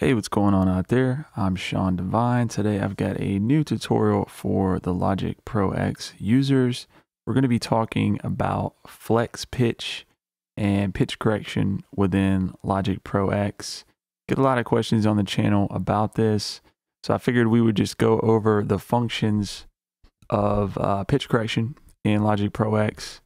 Hey, what's going on out there? I'm Sean Divine. Today I've got a new tutorial for the Logic Pro X users. We're going to be talking about flex pitch and pitch correction within Logic Pro X. Get a lot of questions on the channel about this. So I figured we would just go over the functions of uh, pitch correction in Logic Pro X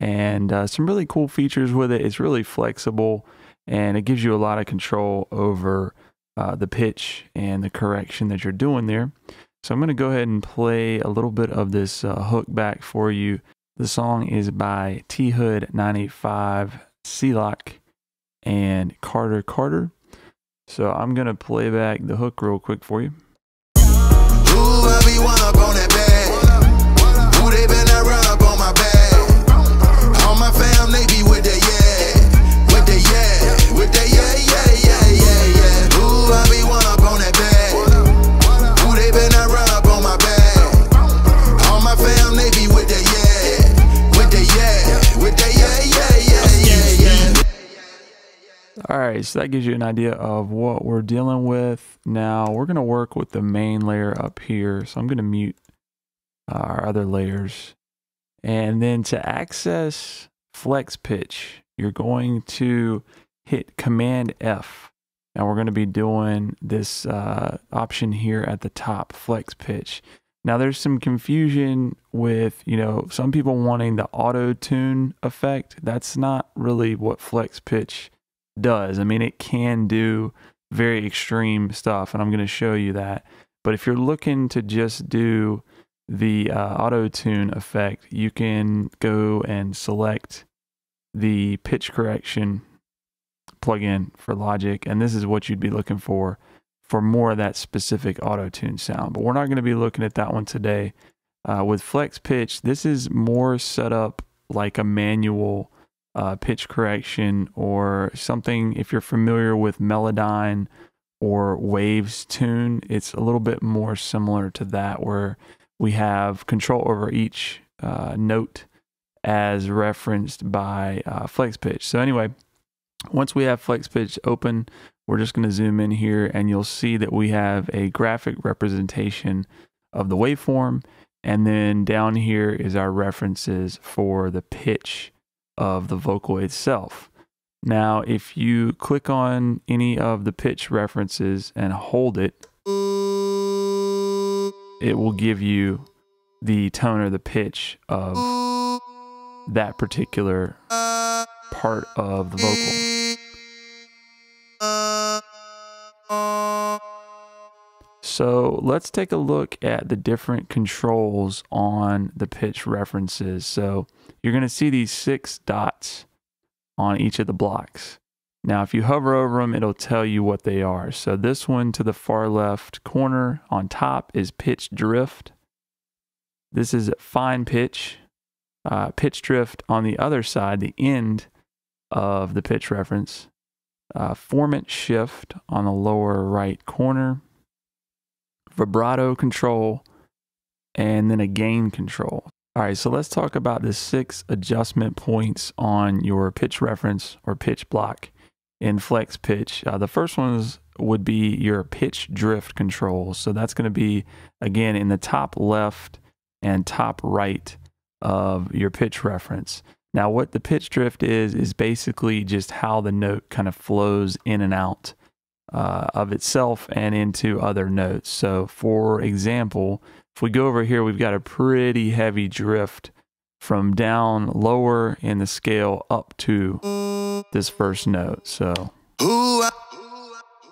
and uh, some really cool features with it. It's really flexible and it gives you a lot of control over uh, the pitch and the correction that you're doing there. So I'm going to go ahead and play a little bit of this uh, hook back for you. The song is by T Hood 985, C-loc, and Carter Carter. So I'm going to play back the hook real quick for you. Right, so that gives you an idea of what we're dealing with. Now we're going to work with the main layer up here. So I'm going to mute our other layers. And then to access flex pitch, you're going to hit Command F. Now we're going to be doing this uh, option here at the top, flex pitch. Now there's some confusion with, you know, some people wanting the auto tune effect. That's not really what flex pitch does. I mean, it can do very extreme stuff, and I'm going to show you that. But if you're looking to just do the uh, auto tune effect, you can go and select the pitch correction plugin for Logic, and this is what you'd be looking for for more of that specific auto tune sound. But we're not going to be looking at that one today. Uh, with Flex Pitch, this is more set up like a manual uh, pitch correction or something. If you're familiar with Melodyne or Waves Tune, it's a little bit more similar to that, where we have control over each uh, note as referenced by uh, flex pitch. So anyway, once we have flex pitch open, we're just going to zoom in here and you'll see that we have a graphic representation of the waveform. And then down here is our references for the pitch of the vocal itself. Now, if you click on any of the pitch references and hold it, it will give you the tone or the pitch of that particular part of the vocal. So let's take a look at the different controls on the pitch references. So you're going to see these six dots on each of the blocks. Now, if you hover over them, it'll tell you what they are. So this one to the far left corner on top is pitch drift. This is fine pitch. Uh, pitch drift on the other side, the end of the pitch reference. Uh, formant shift on the lower right corner. Vibrato control. And then a gain control. All right, so let's talk about the six adjustment points on your pitch reference or pitch block in flex pitch. Uh, the first ones would be your pitch drift control. So that's going to be, again, in the top left and top right of your pitch reference. Now, what the pitch drift is, is basically just how the note kind of flows in and out uh, of itself and into other notes. So, for example, if we go over here, we've got a pretty heavy drift from down lower in the scale up to this first note. So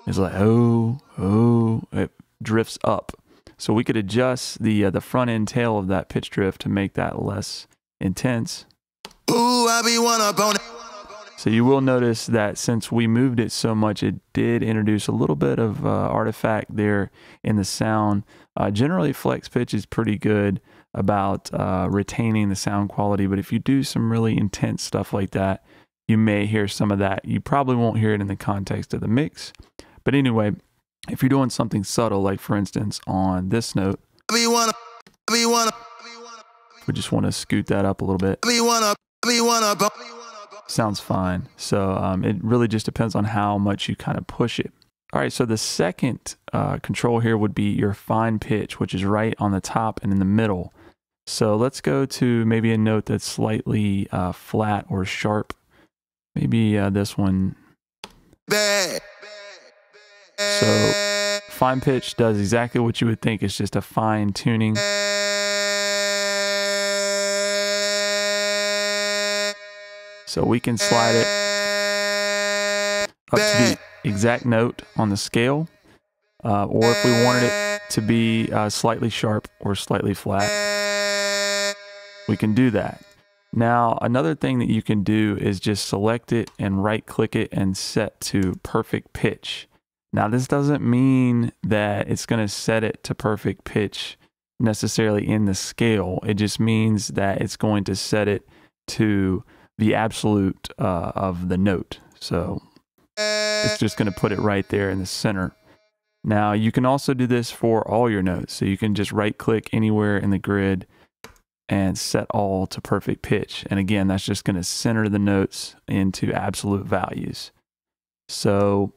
it's like oh oh it drifts up. So we could adjust the uh, the front end tail of that pitch drift to make that less intense. Ooh, I be one up on it. So you will notice that since we moved it so much, it did introduce a little bit of uh, artifact there in the sound. Uh, generally, flex pitch is pretty good about uh, retaining the sound quality, but if you do some really intense stuff like that, you may hear some of that. You probably won't hear it in the context of the mix. But anyway, if you're doing something subtle, like for instance on this note, we just want to scoot that up a little bit. Sounds fine. So um, it really just depends on how much you kind of push it. All right, so the second uh, control here would be your fine pitch, which is right on the top and in the middle. So let's go to maybe a note that's slightly uh, flat or sharp. Maybe uh, this one. So fine pitch does exactly what you would think. It's just a fine tuning. So we can slide it up to the exact note on the scale. Uh, or if we wanted it to be uh, slightly sharp or slightly flat, we can do that. Now, another thing that you can do is just select it and right click it and set to perfect pitch. Now, this doesn't mean that it's going to set it to perfect pitch necessarily in the scale. It just means that it's going to set it to the absolute uh, of the note. So it's just going to put it right there in the center. Now, you can also do this for all your notes. So you can just right click anywhere in the grid and set all to perfect pitch. And again, that's just going to center the notes into absolute values. So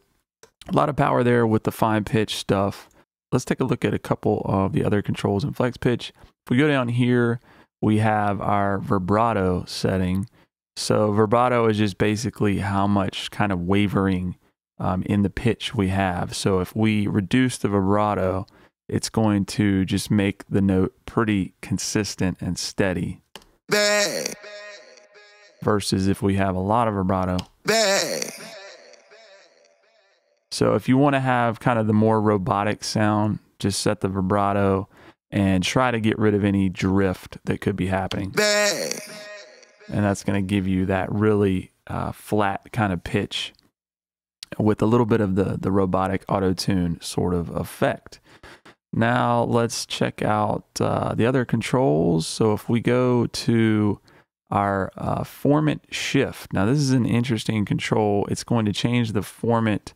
a lot of power there with the fine pitch stuff. Let's take a look at a couple of the other controls in flex pitch. If we go down here, we have our vibrato setting. So vibrato is just basically how much kind of wavering um, in the pitch we have. So if we reduce the vibrato, it's going to just make the note pretty consistent and steady. Versus if we have a lot of vibrato. So if you want to have kind of the more robotic sound, just set the vibrato and try to get rid of any drift that could be happening. And that's going to give you that really uh, flat kind of pitch with a little bit of the, the robotic auto tune sort of effect. Now let's check out uh, the other controls. So if we go to our uh, formant shift, now this is an interesting control. It's going to change the formant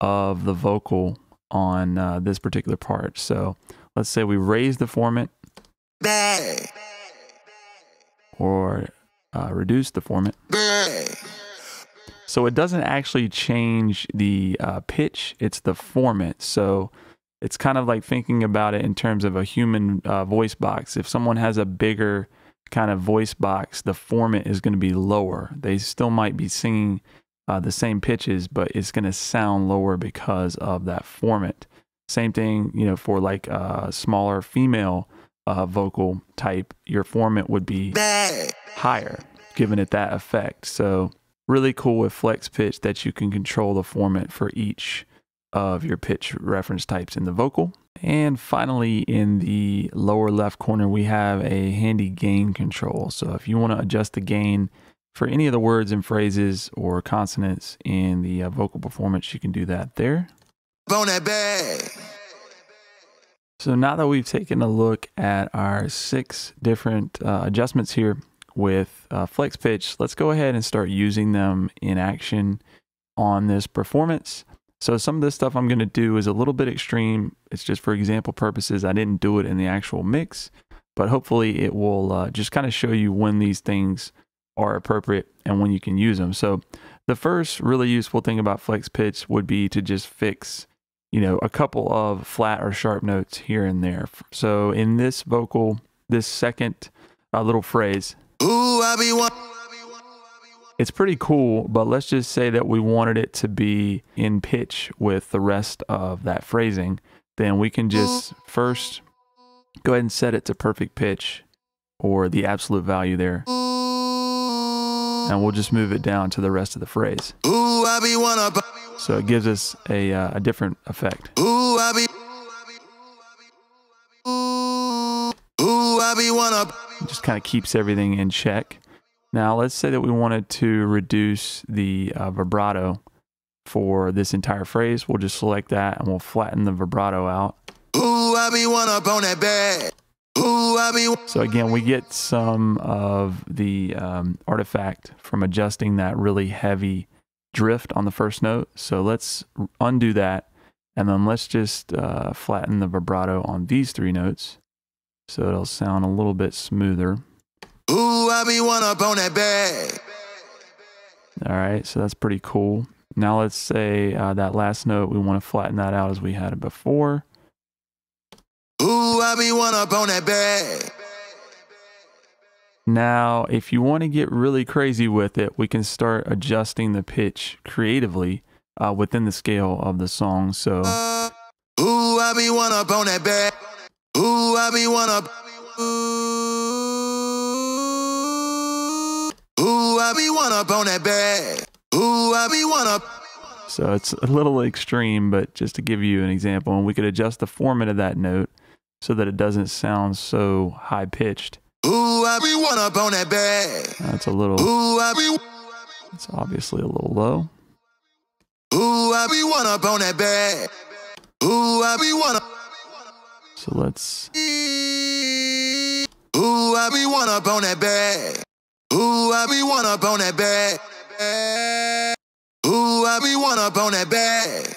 of the vocal on uh, this particular part. So let's say we raise the formant or uh, reduce the formant. So it doesn't actually change the uh, pitch, it's the formant. So it's kind of like thinking about it in terms of a human uh, voice box. If someone has a bigger kind of voice box, the formant is going to be lower. They still might be singing uh, the same pitches, but it's going to sound lower because of that formant. Same thing, you know, for like a smaller female uh, vocal type, your formant would be higher, giving it that effect. So really cool with flex pitch that you can control the formant for each of your pitch reference types in the vocal. And finally, in the lower left corner, we have a handy gain control. So if you want to adjust the gain for any of the words and phrases or consonants in the uh, vocal performance, you can do that there. So now that we've taken a look at our six different uh, adjustments here with uh, flex pitch, let's go ahead and start using them in action on this performance. So some of this stuff I'm going to do is a little bit extreme. It's just for example purposes. I didn't do it in the actual mix, but hopefully it will uh, just kind of show you when these things are appropriate and when you can use them. So the first really useful thing about flex pitch would be to just fix, you know, a couple of flat or sharp notes here and there. So in this vocal, this second uh, little phrase, Ooh, I be one it's pretty cool, but let's just say that we wanted it to be in pitch with the rest of that phrasing. Then we can just first go ahead and set it to perfect pitch or the absolute value there. And we'll just move it down to the rest of the phrase. So it gives us a, uh, a different effect. Just kind of keeps everything in check. Now, let's say that we wanted to reduce the uh, vibrato for this entire phrase. We'll just select that and we'll flatten the vibrato out. Ooh, I be one up on that bed. Ooh, I be so again, we get some of the um, artifact from adjusting that really heavy drift on the first note. So let's undo that. And then let's just uh, flatten the vibrato on these three notes. So it'll sound a little bit smoother. Ooh, I be one up on that bag. All right, so that's pretty cool. Now let's say uh, that last note, we want to flatten that out as we had it before. Ooh, I be one up on that bag. Now, if you want to get really crazy with it, we can start adjusting the pitch creatively uh, within the scale of the song. So, Ooh, I be one up on that bag. Ooh, I be one up. Ooh, I be one up on that bag. Ooh, I be one up. so it's a little extreme, but just to give you an example, and we could adjust the formant of that note so that it doesn't sound so high pitched. Ooh, I be one up on that bag. That's a little, Ooh, I be. it's obviously a little low. Ooh, I be one up on that bag. Ooh, I be one up. So let's, Ooh, I be one up on that bag. Ooh, I be one up on that bag. Ooh, I be one up on that bag.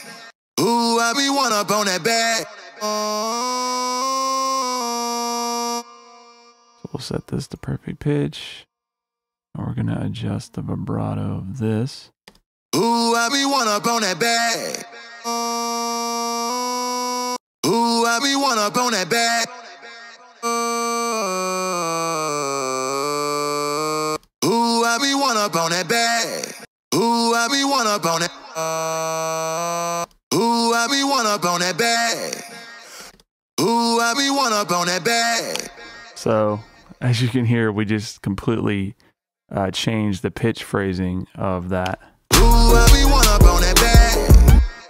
Ooh, I be one up on that bag. We'll set this to perfect pitch. And we're going to adjust the vibrato of this. Ooh, I be one up on that bag. Ooh, I be one up on that bag. Ooh, I be one up on that bag. Ooh, I be one up on that. Ooh, I be one up on that bag. Ooh, I be one up on that bag. So, as you can hear, we just completely uh, changed the pitch phrasing of that.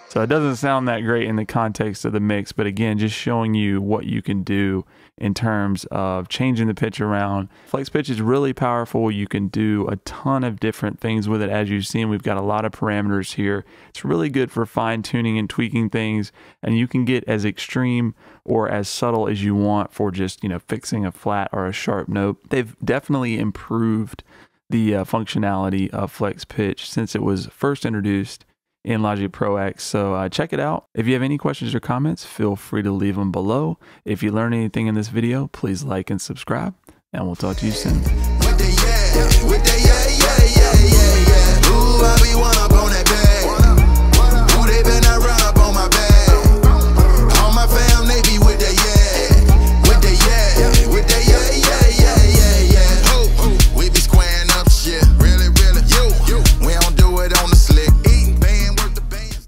So, it doesn't sound that great in the context of the mix, but again, just showing you what you can do in terms of changing the pitch around. Flex pitch is really powerful. You can do a ton of different things with it. As you've seen, we've got a lot of parameters here. It's really good for fine tuning and tweaking things, and you can get as extreme or as subtle as you want for just, you know, fixing a flat or a sharp note. They've definitely improved the uh, functionality of flex pitch since it was first introduced in Logic Pro X. So uh, check it out. If you have any questions or comments, feel free to leave them below. If you learned anything in this video, please like and subscribe, and we'll talk to you soon.